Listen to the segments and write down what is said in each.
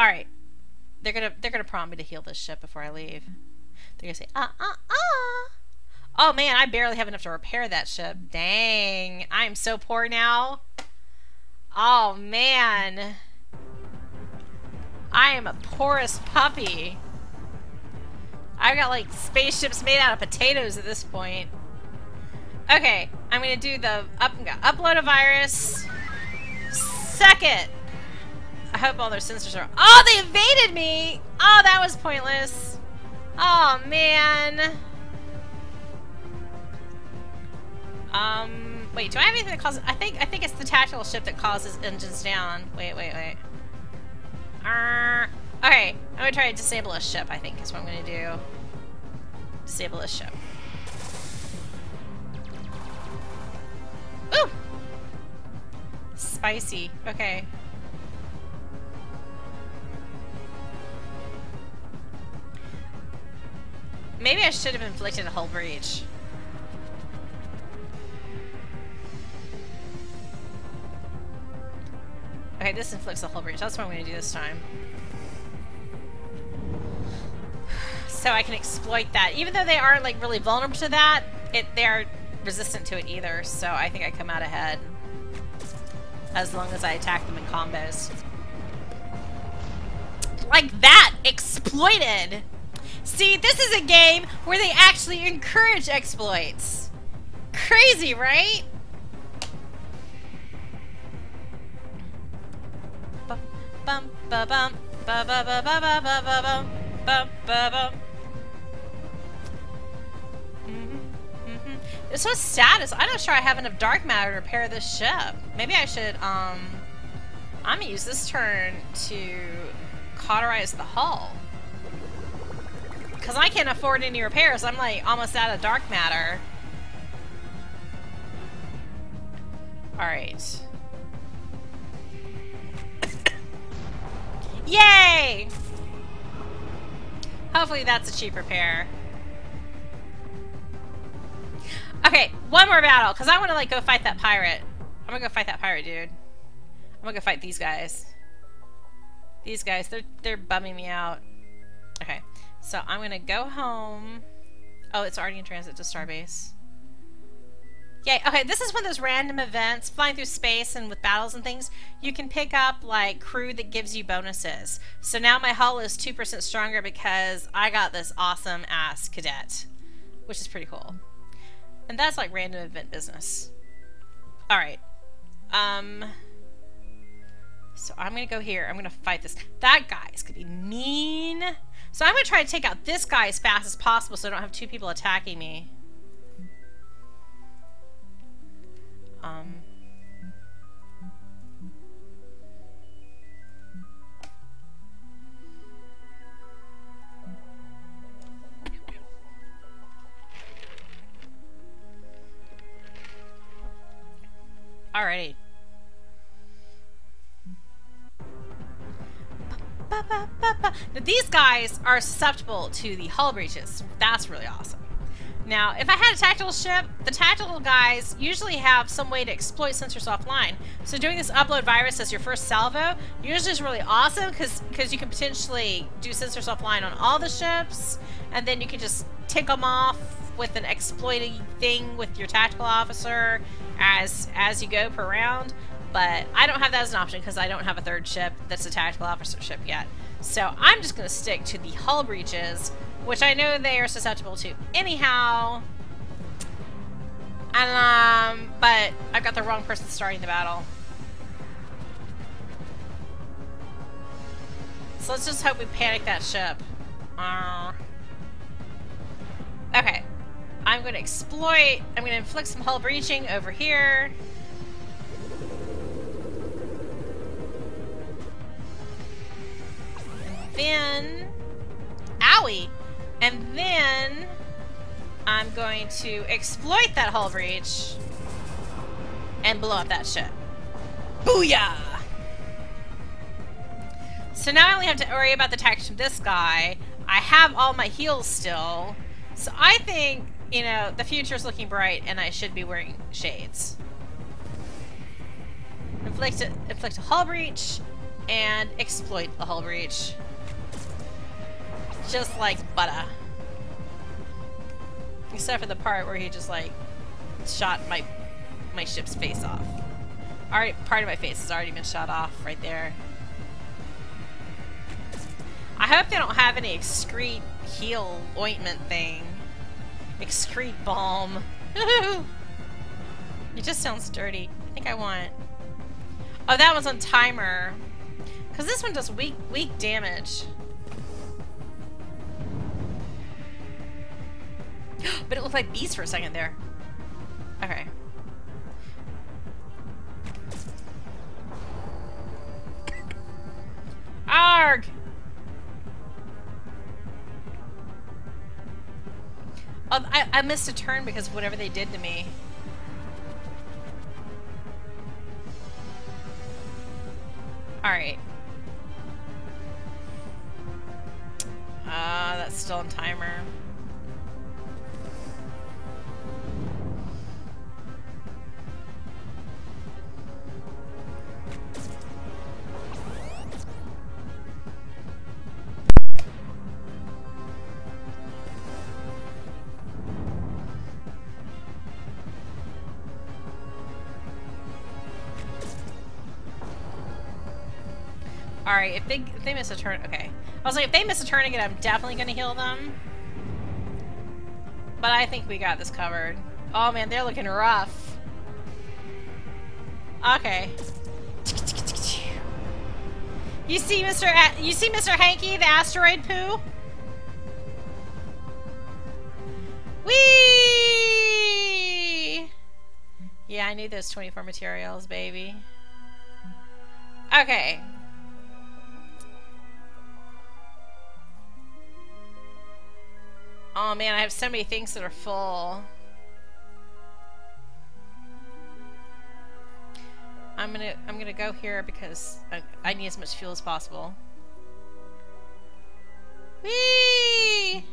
Alright. They're gonna they're gonna prompt me to heal this ship before I leave. They're gonna say, uh uh uh Oh man, I barely have enough to repair that ship. Dang. I'm so poor now. Oh man. I am a porous puppy. I've got like spaceships made out of potatoes at this point. Okay, I'm gonna do the up upload a virus. Second. I hope all their sensors are. Oh, they evaded me! Oh, that was pointless. Oh man. Um, wait, do I have anything that causes? I think I think it's the tactical ship that causes engines down. Wait, wait, wait. Uh, okay, I'm gonna try to disable a ship. I think is what I'm gonna do. Disable a ship. Ooh! Spicy. Okay. Maybe I should have inflicted a hull breach. Okay, this inflicts a hull breach. That's what I'm going to do this time. So I can exploit that. Even though they aren't like really vulnerable to that, it they are resistant to it either. So I think I come out ahead. As long as I attack them in combos. Like that! Exploited! See, this is a game where they actually encourage exploits. Crazy, right? Ba bum. It's so sad. I'm not sure I have enough dark matter to repair this ship. Maybe I should, um... I'm gonna use this turn to cauterize the hull. Because I can't afford any repairs. I'm, like, almost out of dark matter. Alright. Yay! Hopefully that's a cheap repair. Okay, one more battle, because I want to, like, go fight that pirate. I'm gonna go fight that pirate, dude. I'm gonna go fight these guys. These guys, they're, they're bumming me out. Okay, so I'm gonna go home. Oh, it's already in transit to Starbase. Yay. Okay, this is one of those random events, flying through space and with battles and things, you can pick up, like, crew that gives you bonuses. So now my hull is 2% stronger because I got this awesome-ass cadet, which is pretty cool. And that's, like, random event business. Alright. Um... So I'm gonna go here. I'm gonna fight this. That guy is gonna be mean. So I'm gonna try to take out this guy as fast as possible so I don't have two people attacking me. Um, Now these guys are susceptible to the hull breaches. That's really awesome. Now, if I had a tactical ship, the tactical guys usually have some way to exploit sensors offline. So doing this upload virus as your first salvo usually is really awesome because because you can potentially do sensors offline on all the ships, and then you can just tick them off with an exploiting thing with your tactical officer as as you go per round. But I don't have that as an option because I don't have a third ship that's a tactical officer ship yet. So I'm just going to stick to the hull breaches which I know they are susceptible to anyhow. And, um, but I've got the wrong person starting the battle. So let's just hope we panic that ship. Uh, okay. I'm going to exploit, I'm going to inflict some hull breaching over here. Then... Owie! And then I'm going to exploit that hull breach and blow up that ship. Booyah! So now I only have to worry about the tactics from this guy. I have all my heals still. So I think, you know, the future is looking bright and I should be wearing shades. Inflict a, inflict a hull breach and exploit the hull breach. Just like butter. Except for the part where he just like shot my my ship's face off. Already part of my face has already been shot off right there. I hope they don't have any excrete heal ointment thing. Excrete balm. it just sounds dirty. I think I want... Oh, that one's on timer. Because this one does weak, weak damage. but it looked like bees for a second there. Okay. Arg! Oh, I, I missed a turn because of whatever they did to me. Alright. Ah, uh, that's still on timer. Alright, if they, if they miss a turn... Okay. I was like, if they miss a turn again, I'm definitely going to heal them. But I think we got this covered. Oh man, they're looking rough. Okay. You see Mr. A you see Mr. Hanky, the asteroid poo? Whee! Yeah, I need those 24 materials, baby. Okay. Oh man, I have so many things that are full. I'm gonna I'm gonna go here because I, I need as much fuel as possible. Whee!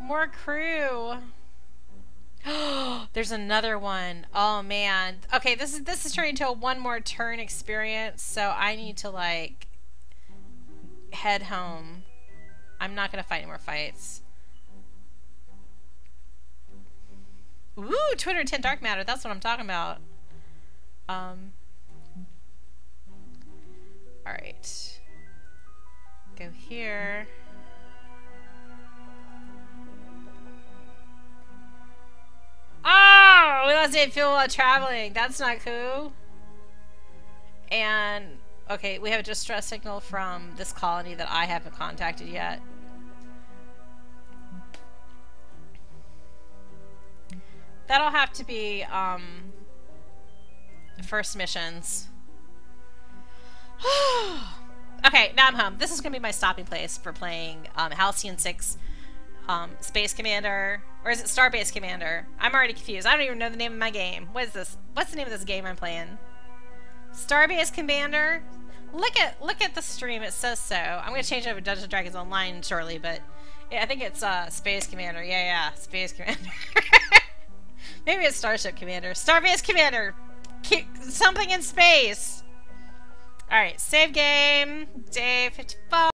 More crew. There's another one. Oh man. Okay, this is this is turning into a one more turn experience, so I need to like head home. I'm not gonna fight any more fights. Ooh, 210 dark matter. That's what I'm talking about. Um. Alright. Go here. Oh! We lost eight fuel while traveling. That's not cool. And Okay, we have a distress signal from this colony that I haven't contacted yet. That'll have to be, um, first missions. okay, now I'm home. This is going to be my stopping place for playing um, Halcyon 6 um, Space Commander. Or is it Starbase Commander? I'm already confused. I don't even know the name of my game. What is this? What's the name of this game I'm playing? Starbase Commander? Look at look at the stream. It says so. I'm gonna change it over to Dungeons Dragons Online shortly, but yeah, I think it's uh, Space Commander. Yeah, yeah, Space Commander. Maybe it's Starship Commander. Starbase Commander. something in space. All right, save game. Day 55.